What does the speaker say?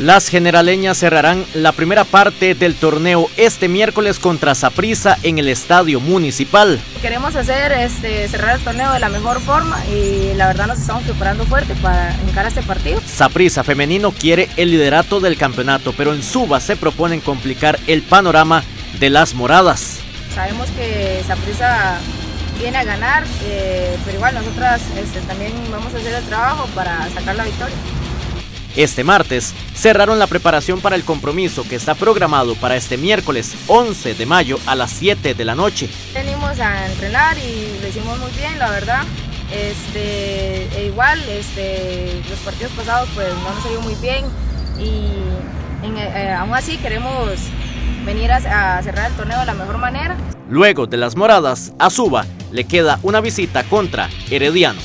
Las generaleñas cerrarán la primera parte del torneo este miércoles contra Saprissa en el estadio municipal. Queremos hacer este cerrar el torneo de la mejor forma y la verdad nos estamos preparando fuerte para encarar este partido. Saprissa femenino quiere el liderato del campeonato, pero en Suba se proponen complicar el panorama de las moradas. Sabemos que Saprissa viene a ganar, eh, pero igual nosotras este, también vamos a hacer el trabajo para sacar la victoria. Este martes cerraron la preparación para el compromiso que está programado para este miércoles 11 de mayo a las 7 de la noche. Venimos a entrenar y lo hicimos muy bien, la verdad. Este, e igual, este, los partidos pasados pues no nos salió muy bien y eh, aún así queremos venir a, a cerrar el torneo de la mejor manera. Luego de las moradas, a Suba le queda una visita contra Herediano.